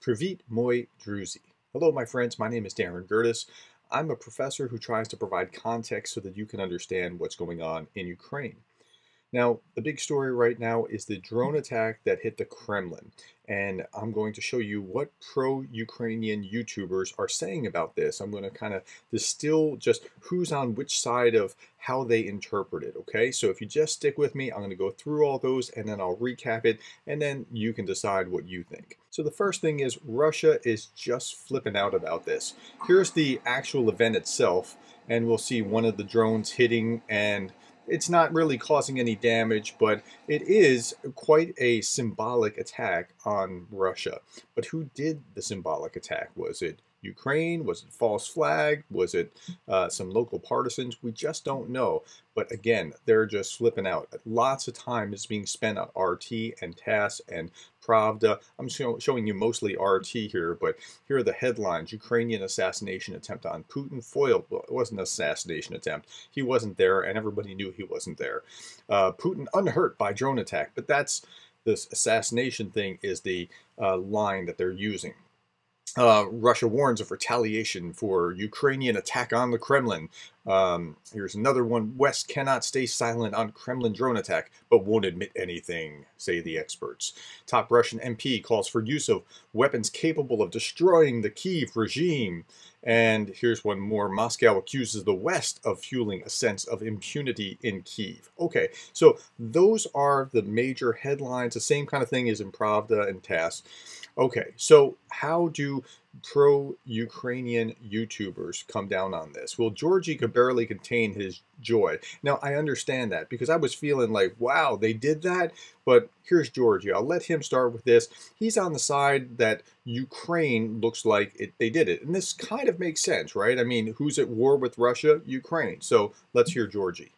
Privit moi Druzi. Hello, my friends. My name is Darin Gerdes. I'm a professor who tries to provide context so that you can understand what's going on in Ukraine. Now, the big story right now is the drone attack that hit the Kremlin. And I'm going to show you what pro Ukrainian YouTubers are saying about this. I'm going to kind of distill just who's on which side of how they interpret it. Okay, so if you just stick with me, I'm going to go through all those and then I'll recap it and then you can decide what you think. So the first thing is Russia is just flipping out about this. Here's the actual event itself, and we'll see one of the drones hitting and it's not really causing any damage, but it is quite a symbolic attack on Russia. But who did the symbolic attack? Was it Ukraine? Was it false flag? Was it uh, some local partisans? We just don't know. But again, they're just flipping out. Lots of time is being spent on RT and TASS and Pravda. I'm show showing you mostly RT here, but here are the headlines. Ukrainian assassination attempt on Putin foiled. Well, it wasn't an assassination attempt. He wasn't there, and everybody knew he wasn't there. Uh, Putin unhurt by drone attack, but that's this assassination thing is the uh, line that they're using. Uh, Russia warns of retaliation for Ukrainian attack on the Kremlin. Um, here's another one. West cannot stay silent on Kremlin drone attack, but won't admit anything, say the experts. Top Russian MP calls for use of weapons capable of destroying the Kiev regime. And here's one more. Moscow accuses the West of fueling a sense of impunity in Kiev. Okay, so those are the major headlines. The same kind of thing is in Pravda and TASS. Okay, so how do pro-Ukrainian YouTubers come down on this? Well, Georgie could barely contain his joy. Now, I understand that because I was feeling like, wow, they did that. But here's Georgie. I'll let him start with this. He's on the side that Ukraine looks like it, they did it. And this kind of makes sense, right? I mean, who's at war with Russia? Ukraine. So let's hear Georgie.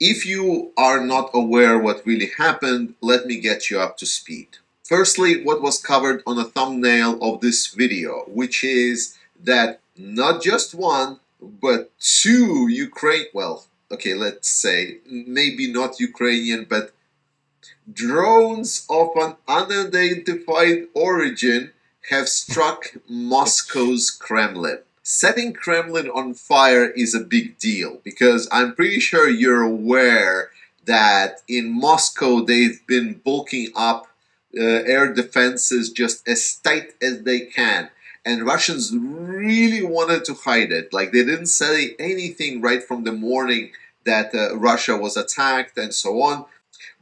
If you are not aware what really happened, let me get you up to speed. Firstly, what was covered on a thumbnail of this video, which is that not just one, but two Ukraine, well, okay, let's say maybe not Ukrainian, but drones of an unidentified origin have struck Moscow's Kremlin. Setting Kremlin on fire is a big deal because I'm pretty sure you're aware that in Moscow they've been bulking up air defenses just as tight as they can. And Russians really wanted to hide it. Like they didn't say anything right from the morning that uh, Russia was attacked and so on.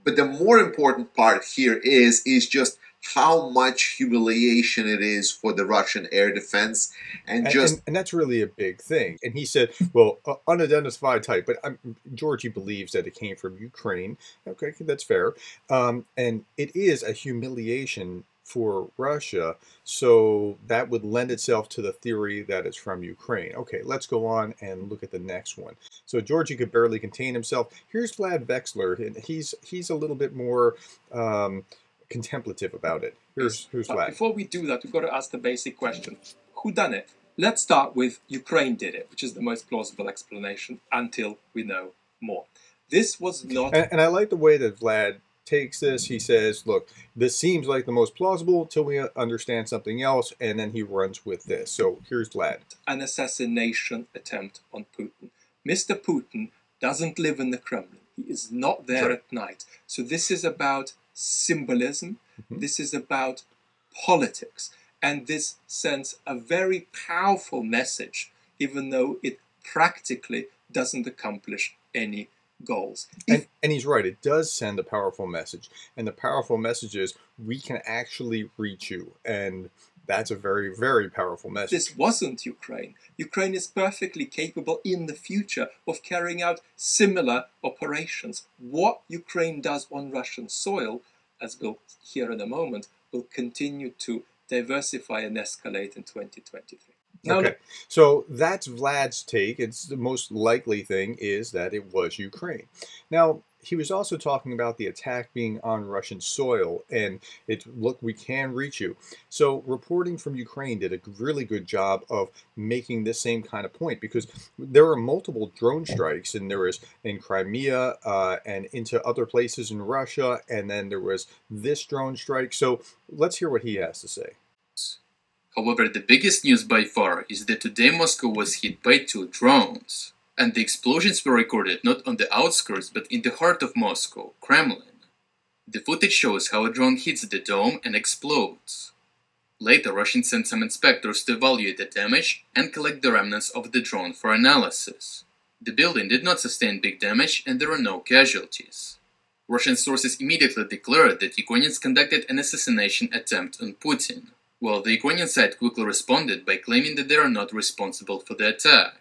But the more important part here is is just how much humiliation it is for the Russian air defense, and, and just and, and, that's really a big thing. And he said, "Well, uh, unidentified type," but um, Georgie believes that it came from Ukraine. Okay, that's fair, um, and it is a humiliation for Russia. So that would lend itself to the theory that it's from Ukraine. Okay, let's go on and look at the next one. So Georgie could barely contain himself. Here's Vlad Vexler, and he's he's a little bit more. Um, contemplative about it. Here's who's but Before we do that, we've got to ask the basic question: Who done it? Let's start with Ukraine did it, which is the most plausible explanation until we know more. This was not. And, and I like the way that Vlad takes this. He says, "Look, this seems like the most plausible until we uh, understand something else," and then he runs with this. So here's Vlad: an assassination attempt on Putin. Mr. Putin doesn't live in the Kremlin. He is not there at night. So this is about symbolism. Mm-hmm. This is about politics. And this sends a very powerful message, even though it practically doesn't accomplish any goals. And, and, he's right, it does send a powerful message. And the powerful message is we can actually reach you. And that's a very, very powerful message. This wasn't Ukraine. Ukraine is perfectly capable in the future of carrying out similar operations. What Ukraine does on Russian soil, as we'll hear in a moment, will continue to diversify and escalate in 2023. Now, okay, so that's Vlad's take. It's the most likely thing is that it was Ukraine. Now, he was also talking about the attack being on Russian soil and it's look we can reach you. So reporting from Ukraine did a really good job of making this same kind of point because there were multiple drone strikes and there was in Crimea uh, and into other places in Russia and then there was this drone strike. So let's hear what he has to say. However, the biggest news by far is that today Moscow was hit by two drones. And the explosions were recorded not on the outskirts but in the heart of Moscow, Kremlin. The footage shows how a drone hits the dome and explodes. Later, Russians sent some inspectors to evaluate the damage and collect the remnants of the drone for analysis. The building did not sustain big damage and there were no casualties. Russian sources immediately declared that Ukrainians conducted an assassination attempt on Putin, while the Ukrainian side quickly responded by claiming that they are not responsible for the attack.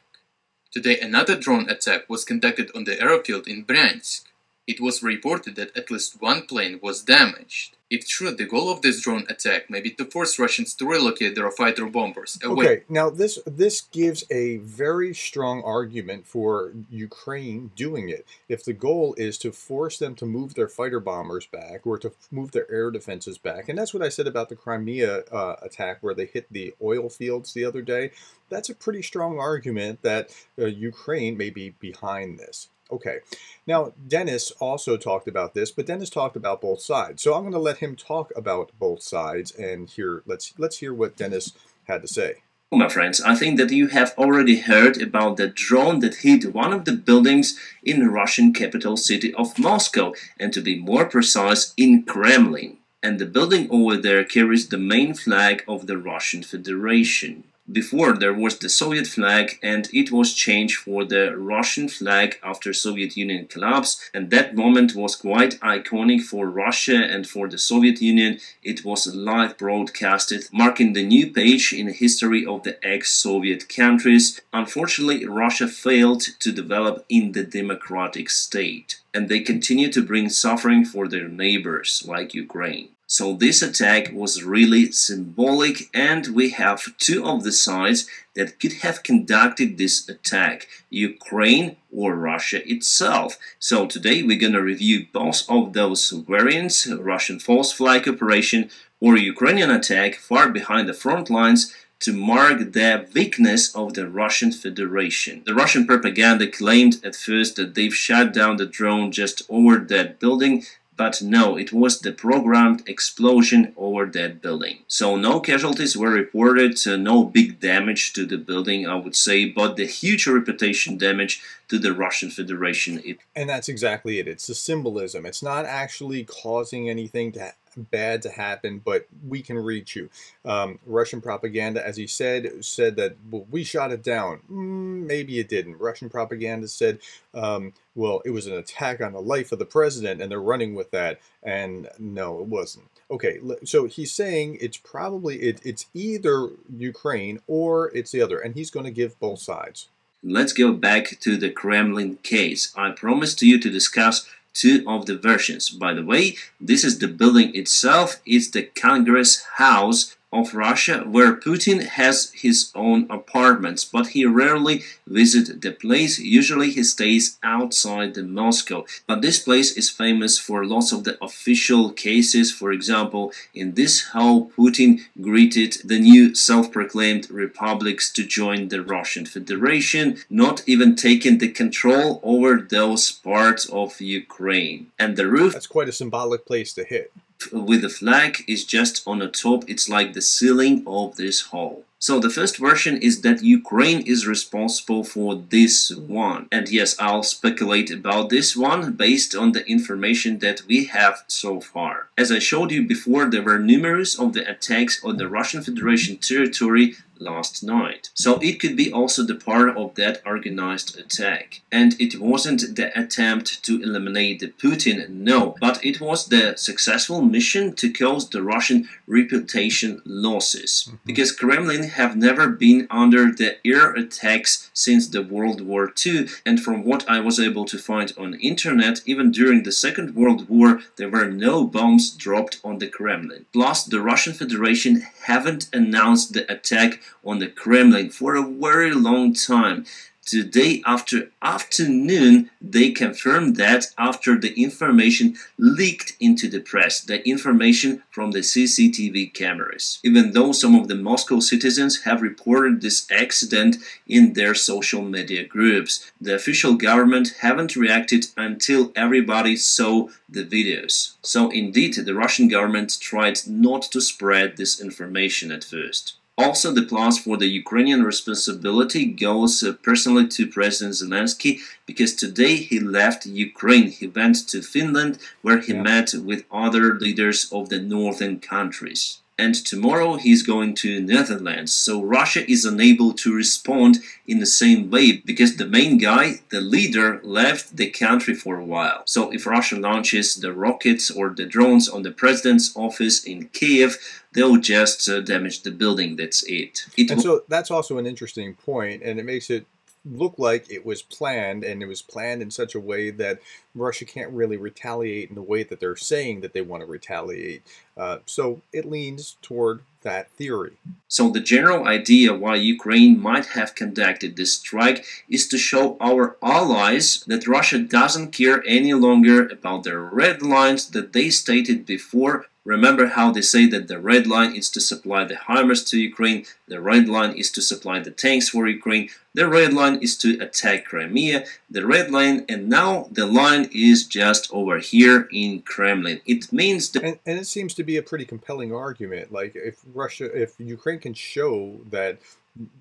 Today, another drone attack was conducted on the airfield in Bryansk. It was reported that at least one plane was damaged. If true, the goal of this drone attack may be to force Russians to relocate their fighter bombers away. Okay, now this this gives a very strong argument for Ukraine doing it. If the goal is to force them to move their fighter bombers back or to move their air defenses back, and that's what I said about the Crimea uh, attack where they hit the oil fields the other day, that's a pretty strong argument that uh, Ukraine may be behind this. Okay. Now, Denys also talked about this, but Denys talked about both sides. So I'm going to let him talk about both sides and hear let's let's hear what Denys had to say. Well, my friends, I think that you have already heard about the drone that hit one of the buildings in the Russian capital city of Moscow, and to be more precise, in Kremlin. And the building over there carries the main flag of the Russian Federation. Before there was the Soviet flag and it was changed for the Russian flag after Soviet Union collapse and that moment was quite iconic for Russia and for the Soviet Union. It was live broadcasted marking the new page in the history of the ex-Soviet countries. Unfortunately Russia failed to develop in the democratic state and they continue to bring suffering for their neighbors like Ukraine. So this attack was really symbolic and we have two of the sides that could have conducted this attack, Ukraine or Russia itself. So today we're gonna review both of those variants, Russian false flag operation or Ukrainian attack far behind the front lines to mark the weakness of the Russian Federation. The Russian propaganda claimed at first that they've shot down the drone just over that building but no, it was the programmed explosion over that building. So no casualties were reported, uh, no big damage to the building, I would say, but the huge reputation damage to the Russian Federation. It and that's exactly it. It's the symbolism. It's not actually causing anything to bad to happen, but we can reach you. Um, Russian propaganda, as he said, said that well, we shot it down. Mm, maybe it didn't. Russian propaganda said, um, well, it was an attack on the life of the president, and they're running with that. And no, it wasn't. Okay, so he's saying it's probably it, it's either Ukraine or it's the other, and he's going to give both sides. Let's go back to the Kremlin case. I promised to you to discuss two of the versions. By the way, this is the building itself. It's the Congress House of Russia where Putin has his own apartments, but he rarely visits the place. Usually he stays outside the Moscow. But this place is famous for lots of the official cases. For example, in this hall, Putin greeted the new self-proclaimed republics to join the Russian Federation, not even taking the control over those parts of Ukraine. And the roof... That's quite a symbolic place to hit with the flag is just on the top it's like the ceiling of this hall so the first version is that Ukraine is responsible for this one. And yes, I'll speculate about this one based on the information that we have so far. As I showed you before, there were numerous of the attacks on the Russian Federation territory last night. So it could be also the part of that organized attack. And it wasn't the attempt to eliminate the Putin, no, but it was the successful mission to cause the Russian reputation losses. Mm-hmm. Because Kremlin have never been under the air attacks since the World War II, and from what I was able to find on internet, even during the Second World War, there were no bombs dropped on the Kremlin. Plus, the Russian Federation haven't announced the attack on the Kremlin for a very long time. Today after afternoon, they confirmed that after the information leaked into the press, the information from the CCTV cameras. Even though some of the Moscow citizens have reported this accident in their social media groups, the official government haven't reacted until everybody saw the videos. So indeed, the Russian government tried not to spread this information at first. Also, the plus for the Ukrainian responsibility goes uh, personally to President Zelensky because today he left Ukraine. He went to Finland where he Yeah. met with other leaders of the northern countries. And tomorrow he's going to Netherlands. So Russia is unable to respond in the same way because the main guy, the leader, left the country for a while. So if Russia launches the rockets or the drones on the president's office in Kiev, they'll just uh, damage the building. That's it. It And so that's also an interesting point, and it makes it look like it was planned, and it was planned in such a way that Russia can't really retaliate in the way that they're saying that they want to retaliate. Uh, so it leans toward that theory. So the general idea why Ukraine might have conducted this strike is to show our allies that Russia doesn't care any longer about the red lines that they stated before. Remember how they say that the red line is to supply the HIMARS to Ukraine, the red line is to supply the tanks for Ukraine, the red line is to attack Crimea, the red line, and now the line is just over here in Kremlin. It means that And, and it seems to be a pretty compelling argument. Like if Russia, if Ukraine can show that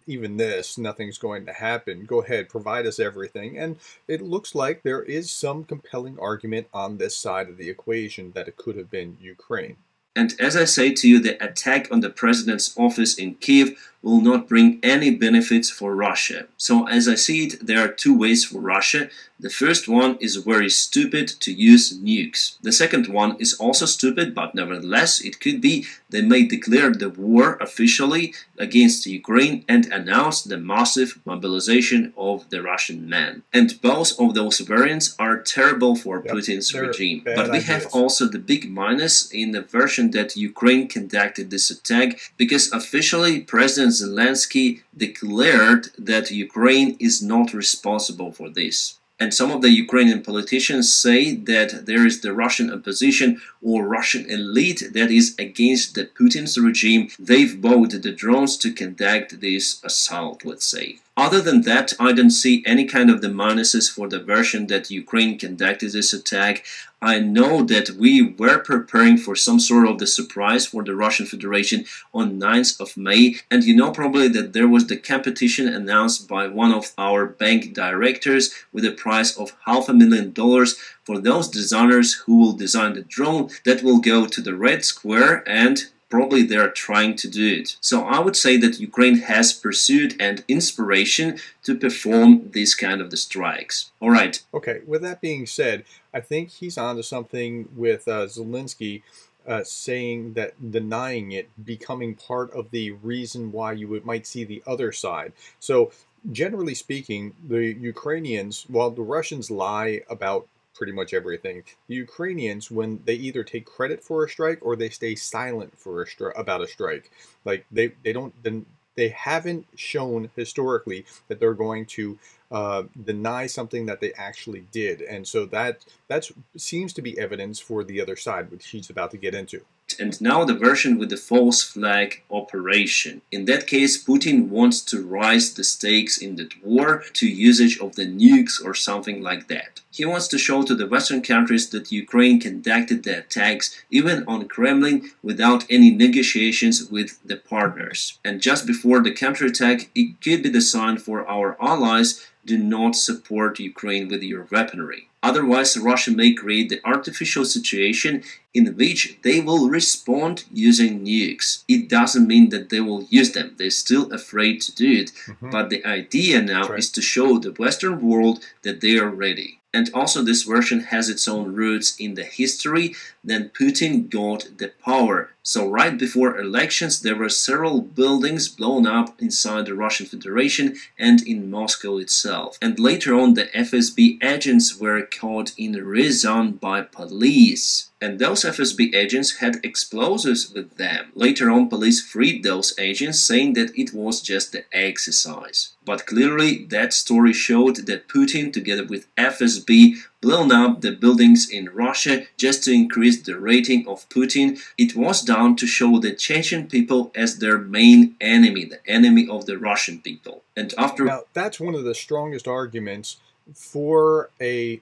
even this, nothing's going to happen, go ahead, provide us everything. And it looks like there is some compelling argument on this side of the equation that it could have been Ukraine. And as I say to you, the attack on the president's office in Kiev will not bring any benefits for Russia. So, as I see it, there are two ways for Russia. The first one is very stupid to use nukes. The second one is also stupid, but nevertheless, it could be they may declare the war officially against Ukraine and announce the massive mobilization of the Russian men. And both of those variants are terrible for Yep, Putin's regime. But we have also the big minus in the version that Ukraine conducted this attack because officially President Zelensky declared that Ukraine is not responsible for this. And some of the Ukrainian politicians say that there is the Russian opposition or Russian elite that is against the Putin's regime. They've bought the drones to conduct this assault, let's say. Other than that, I don't see any kind of the minuses for the version that Ukraine conducted this attack. I know that we were preparing for some sort of the surprise for the Russian Federation on 9th of May, and you know probably that there was the competition announced by one of our bank directors with a prize of half a million dollars for those designers who will design the drone that will go to the Red Square and probably they are trying to do it. So I would say that Ukraine has pursued and inspiration to perform these kind of the strikes. All right, Okay, with that being said, I think he's onto something with uh, Zelensky uh, saying that denying it becoming part of the reason why you would, might see the other side. So, generally speaking, the Ukrainians, while the Russians lie about pretty much everything, the Ukrainians, when they either take credit for a strike or they stay silent for a stri- about a strike, like they they don't then they haven't shown historically that they're going to uh, deny something that they actually did, and so that that seems to be evidence for the other side, which he's about to get into. And now the version with the false flag operation. In that case, Putin wants to rise the stakes in the war to usage of the nukes or something like that. He wants to show to the Western countries that Ukraine conducted the attacks even on Kremlin without any negotiations with the partners. And just before the counterattack, it could be the sign for our allies do not support Ukraine with your weaponry. Otherwise, Russia may create the artificial situation in which they will respond using nukes. It doesn't mean that they will use them, they're still afraid to do it. Mm-hmm. But the idea now Right. is to show the Western world that they are ready. And also, this version has its own roots in the history. Then Putin got the power. So, right before elections, there were several buildings blown up inside the Russian Federation and in Moscow itself. And later on, the FSB agents were caught in Ryazan by police. And those FSB agents had explosives with them. Later on, police freed those agents, saying that it was just the exercise. But clearly, that story showed that Putin, together with FSB, blown up the buildings in Russia just to increase the rating of Putin. It was done to show the Chechen people as their main enemy, the enemy of the Russian people. And after Now, that's one of the strongest arguments for a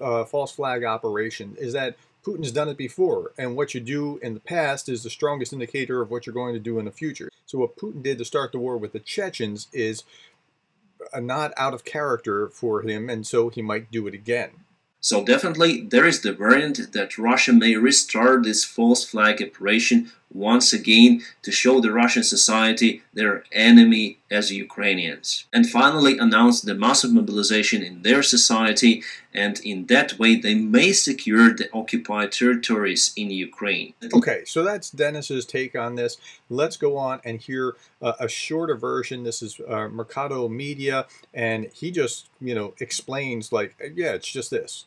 uh, false flag operation is that Putin's done it before, and what you do in the past is the strongest indicator of what you're going to do in the future. So what Putin did to start the war with the Chechens is not out of character for him, and so he might do it again. So definitely there is the variant that Russia may restart this false flag operation once again to show the Russian society their enemy as Ukrainians. And finally announce the massive mobilization in their society and in that way they may secure the occupied territories in Ukraine. Okay, so that's Denys's take on this. Let's go on and hear uh, a shorter version. This is uh, Mercado Media and he just, you know, explains like, yeah, it's just this.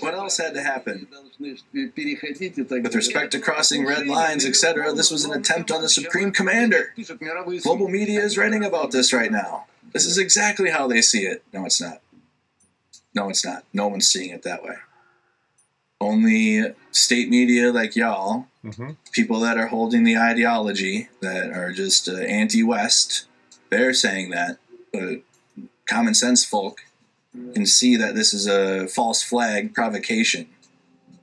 What else had to happen? With respect to crossing red lines, etc., this was an attempt on the Supreme Commander. Global media is writing about this right now. This is exactly how they see it. No, it's not. No, it's not. No one's seeing it that way. Only state media like y'all, Mm-hmm. people that are holding the ideology that are just uh, anti-West, they're saying that. But common sense folk can see that this is a false flag provocation.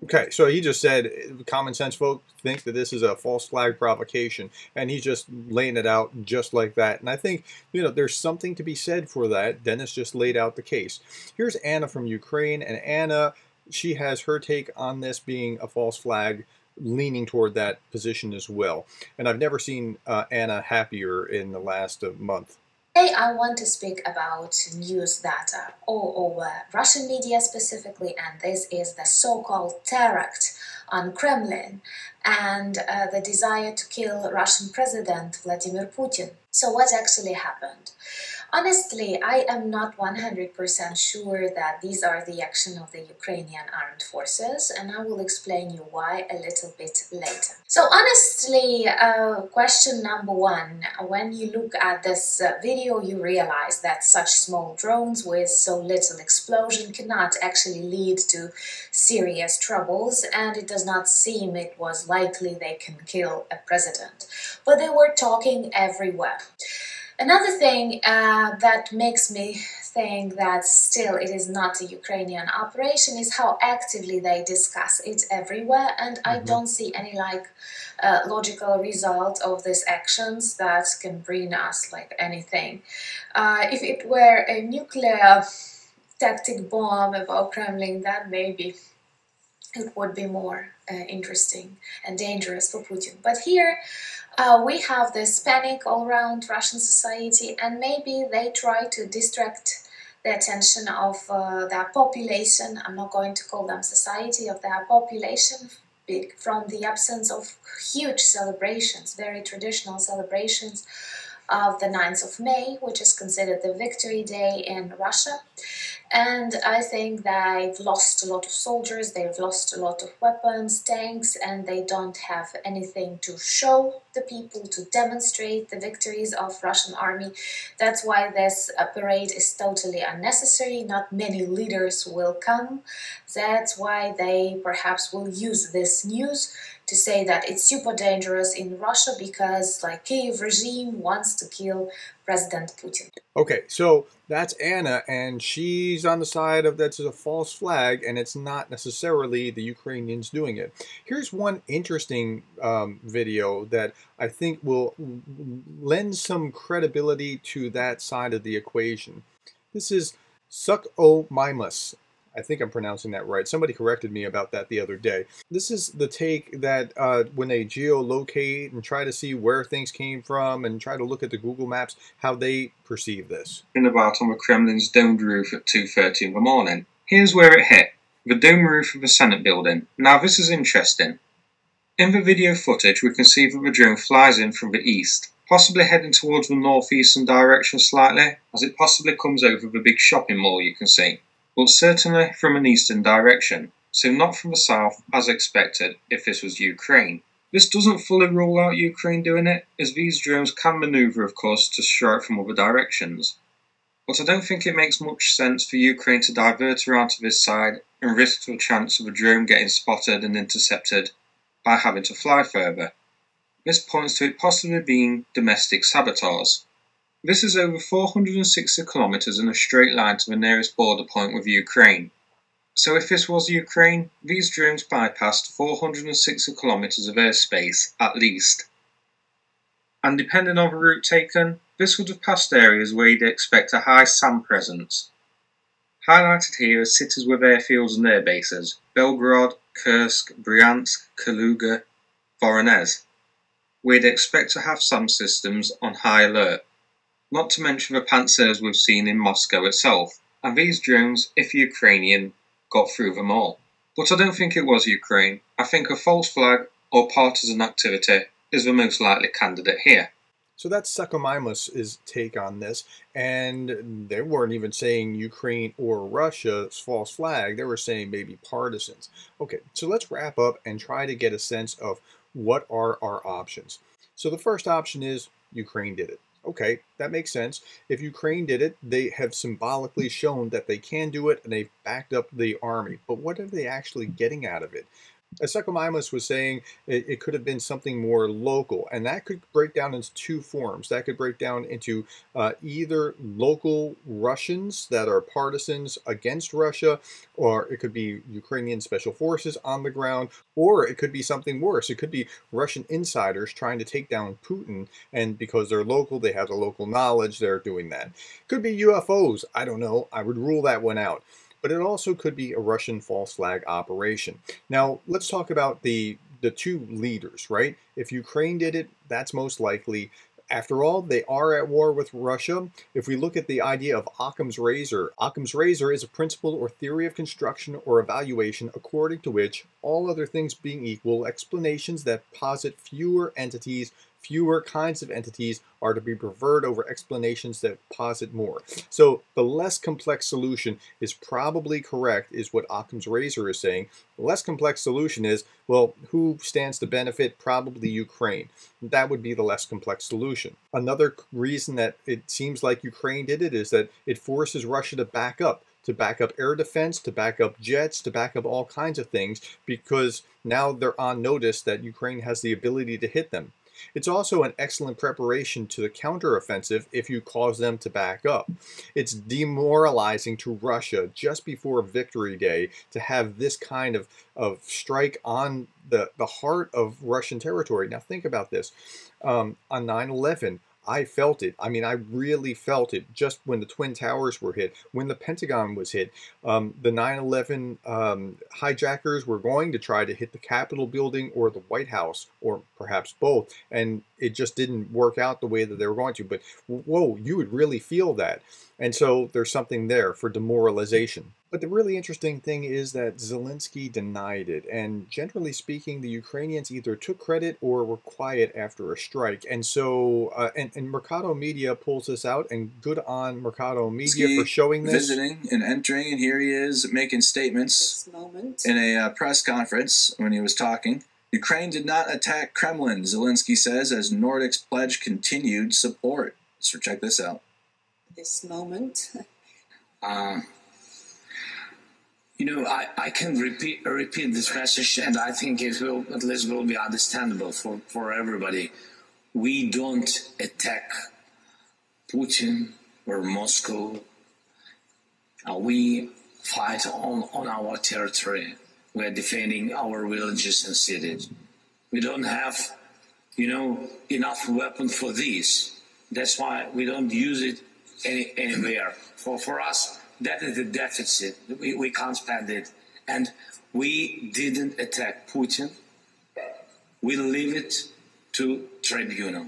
Okay, so he just said common sense folk think that this is a false flag provocation, and he's just laying it out just like that. And I think, you know, there's something to be said for that. Denys just laid out the case. Here's Anna from Ukraine, and Anna, she has her take on this being a false flag, leaning toward that position as well. And I've never seen uh, Anna happier in the last uh, month. Today, I want to speak about news that are all over Russian media specifically, and this is the so called terror on Kremlin and uh, the desire to kill Russian President Vladimir Putin. So, what actually happened? Honestly, I am not 100% sure that these are the action of the Ukrainian armed forces, and I will explain you why a little bit later. So, honestly, uh, question number one when you look at this uh, video, you realize that such small drones with so little explosion cannot actually lead to serious troubles, and it does not seem it was likely they can kill a president. But they were talking everywhere. Another thing uh, that makes me think that still it is not a Ukrainian operation is how actively they discuss it everywhere, and I don't see any like uh, logical result of these actions that can bring us like anything. Uh, if it were a nuclear tactic bomb about Kremlin, then maybe it would be more uh, interesting and dangerous for Putin. But here uh, we have this panic all around Russian society, and maybe they try to distract the attention of uh, their population. I'm not going to call them society, of their population from the absence of huge celebrations, very traditional celebrations of the 9th of May, which is considered the victory day in Russia. And I think they've lost a lot of soldiers, they've lost a lot of weapons, tanks, and they don't have anything to show the people to demonstrate the victories of Russian army. That's why this parade is totally unnecessary. Not many leaders will come. That's why they perhaps will use this news to say that it's super dangerous in Russia because like Kiev regime wants to kill President Putin. Okay, so that's Anna, and she's on the side of that's a false flag, and it's not necessarily the Ukrainians doing it. Here's one interesting um, video that I think will lend some credibility to that side of the equation. This is Suck O Mimus. I think I'm pronouncing that right. Somebody corrected me about that the other day. This is the take that uh, when they geolocate and try to see where things came from and try to look at the Google Maps, how they perceive this. in about on the Kremlin's domed roof at 2.30 in the morning. Here's where it hit. The dome roof of the Senate building. Now this is interesting. In the video footage we can see that the drone flies in from the east, possibly heading towards the northeastern direction slightly, as it possibly comes over the big shopping mall you can see, but certainly from an eastern direction, so not from the south as expected if this was Ukraine. This doesn't fully rule out Ukraine doing it, as these drones can maneuver of course to strike from other directions. But I don't think it makes much sense for Ukraine to divert around to this side and risk the chance of a drone getting spotted and intercepted by having to fly further. This points to it possibly being domestic sabotage. This is over 460 kilometres in a straight line to the nearest border point with Ukraine. So if this was Ukraine, these drones bypassed 460 kilometers of airspace, at least. And depending on the route taken, this would have passed areas where you'd expect a high SAM presence. Highlighted here are cities with airfields and air bases Belgorod, Kursk, Bryansk, Kaluga, Voronezh. We'd expect to have some systems on high alert, not to mention the panzers we've seen in Moscow itself, and these drones, if Ukrainian, got through them all. But I don't think it was Ukraine. I think a false flag or partisan activity is the most likely candidate here. So that's Suchomimus' take on this, and they weren't even saying Ukraine or Russia's false flag. They were saying maybe partisans. Okay, so let's wrap up and try to get a sense of what are our options. So the first option is Ukraine did it. Okay, that makes sense. If Ukraine did it, they have symbolically shown that they can do it and they've backed up the army. But what are they actually getting out of it? As Suchomimus was saying, it, it, could have been something more local, and that could break down into two forms. That could break down into uh, either local Russians that are partisans against Russia, or it could be Ukrainian special forces on the ground, or it could be something worse. It could be Russian insiders trying to take down Putin, and because they're local, they have the local knowledge, they're doing that. Could be UFOs. I don't know. I would rule that one out but it also could be a Russian false flag operation. Now, let's talk about the the two leaders, right? If Ukraine did it, that's most likely. After all, they are at war with Russia. If we look at the idea of Occam's razor, Occam's razor is a principle or theory of construction or evaluation according to which, all other things being equal, explanations that posit fewer entities fewer kinds of entities are to be preferred over explanations that posit more. So the less complex solution is probably correct, is what Occam's razor is saying. The less complex solution is, well, who stands to benefit? Probably Ukraine. That would be the less complex solution. Another reason that it seems like Ukraine did it is that it forces Russia to back up to back up air defense, to back up jets, to back up all kinds of things because now they're on notice that Ukraine has the ability to hit them. It's also an excellent preparation to the counteroffensive if you cause them to back up. It's demoralizing to Russia just before Victory Day to have this kind of, of strike on the, the heart of Russian territory. Now think about this. Um, on 9 11, I felt it. I mean, I really felt it just when the Twin Towers were hit, when the Pentagon was hit. Um, the 9 11 um, hijackers were going to try to hit the Capitol building or the White House, or perhaps both. And it just didn't work out the way that they were going to. But whoa, you would really feel that. And so there's something there for demoralization. But the really interesting thing is that Zelensky denied it, and generally speaking, the Ukrainians either took credit or were quiet after a strike. And so, uh, and, and Mercado Media pulls this out, and good on Mercado Media Zelensky for showing this. Visiting and entering, and here he is making statements in a uh, press conference when he was talking. Ukraine did not attack Kremlin, Zelensky says, as Nordic's pledge continued support. So check this out. This moment. uh, you know, I, I can repeat repeat this message, and I think it will at least will be understandable for, for everybody. We don't attack Putin or Moscow. Uh, we fight on, on our territory. We are defending our villages and cities. We don't have, you know, enough weapon for this. That's why we don't use it any, anywhere. For for us, that is the deficit. We, we can't spend it. And we didn't attack Putin. We leave it to tribunal.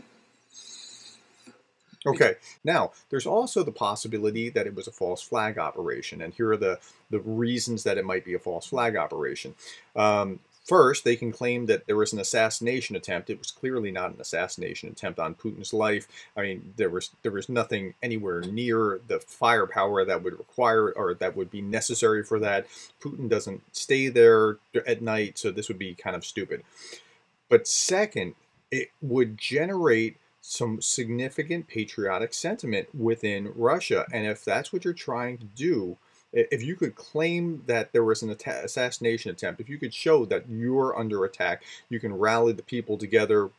Okay, now there's also the possibility that it was a false flag operation, and here are the, the reasons that it might be a false flag operation. Um, First, they can claim that there was an assassination attempt. It was clearly not an assassination attempt on Putin's life. I mean, there was there was nothing anywhere near the firepower that would require or that would be necessary for that. Putin doesn't stay there at night, so this would be kind of stupid. But second, it would generate some significant patriotic sentiment within Russia. And if that's what you're trying to do, if you could claim that there was an assassination attempt, if you could show that you're under attack, you can rally the people together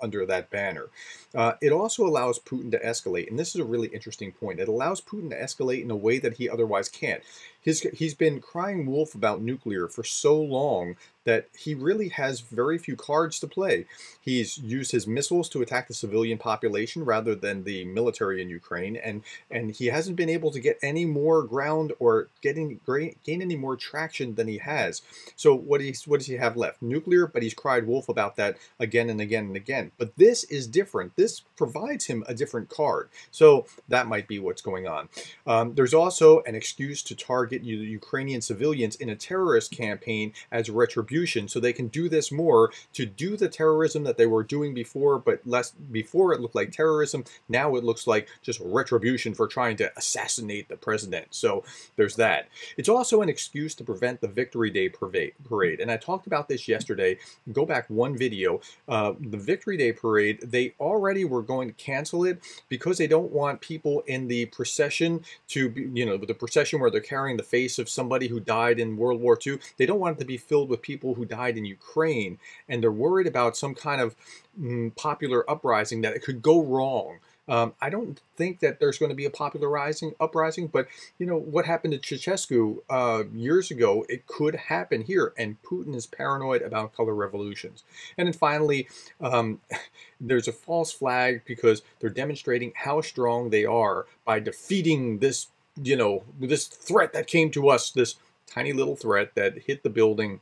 under that banner. Uh, it also allows Putin to escalate, and this is a really interesting point. It allows Putin to escalate in a way that he otherwise can't. His, he's been crying wolf about nuclear for so long that he really has very few cards to play. He's used his missiles to attack the civilian population rather than the military in Ukraine, and and he hasn't been able to get any more ground or getting gain any more traction than he has. So what he's what does he have left? Nuclear, but he's cried wolf about that again and again and again. But this is different. This provides him a different card. So that might be what's going on. Um, there's also an excuse to target Ukrainian civilians in a terrorist campaign as retribution retribution so they can do this more to do the terrorism that they were doing before, but less before it looked like terrorism. Now it looks like just retribution for trying to assassinate the president. So there's that. It's also an excuse to prevent the Victory Day parade. And I talked about this yesterday. Go back one video. Uh, the Victory Day parade, they already were going to cancel it because they don't want people in the procession to be, you know, the procession where they're carrying the face of somebody who died in World War II. They don't want it to be filled with people who died in Ukraine, and they're worried about some kind of mm, popular uprising that it could go wrong. Um, I don't think that there's going to be a popular rising, uprising, but you know what happened to Ceausescu uh, years ago, it could happen here, and Putin is paranoid about color revolutions. And then finally, um, there's a false flag because they're demonstrating how strong they are by defeating this, you know, this threat that came to us, this tiny little threat that hit the building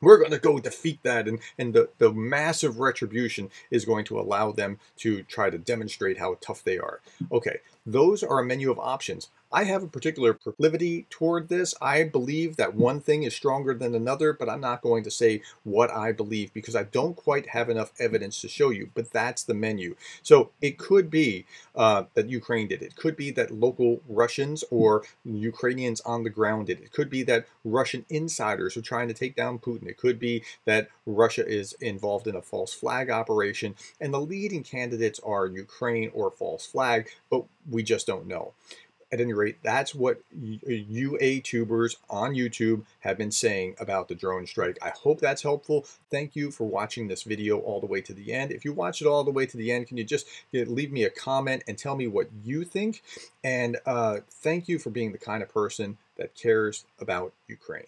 we're going to go defeat that and, and the, the massive retribution is going to allow them to try to demonstrate how tough they are. Okay, those are a menu of options. I have a particular proclivity toward this. I believe that one thing is stronger than another, but I'm not going to say what I believe because I don't quite have enough evidence to show you, but that's the menu. So it could be uh, that Ukraine did it. It could be that local Russians or Ukrainians on the ground did it. It could be that Russian insiders are trying to take down Putin. It could be that Russia is involved in a false flag operation, and the leading candidates are Ukraine or false flag, but we just don't know at any rate, that's what UA tubers on YouTube have been saying about the drone strike. I hope that's helpful. Thank you for watching this video all the way to the end. If you watch it all the way to the end, can you just leave me a comment and tell me what you think? And uh, thank you for being the kind of person that cares about Ukraine.